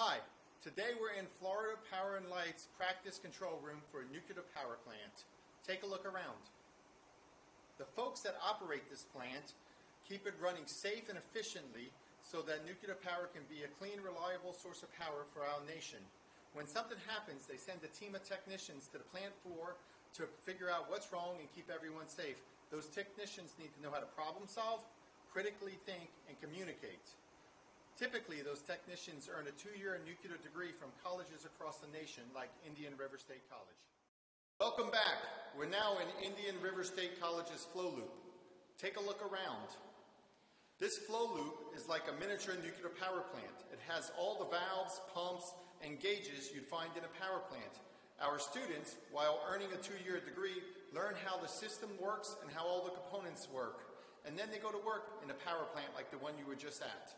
Hi, today we're in Florida Power and Light's practice control room for a nuclear power plant. Take a look around. The folks that operate this plant keep it running safe and efficiently so that nuclear power can be a clean, reliable source of power for our nation. When something happens, they send a team of technicians to the plant floor to figure out what's wrong and keep everyone safe. Those technicians need to know how to problem solve, critically think, and communicate. Typically, those technicians earn a two-year nuclear degree from colleges across the nation, like Indian River State College. Welcome back. We're now in Indian River State College's flow loop. Take a look around. This flow loop is like a miniature nuclear power plant. It has all the valves, pumps, and gauges you'd find in a power plant. Our students, while earning a two-year degree, learn how the system works and how all the components work. And then they go to work in a power plant like the one you were just at.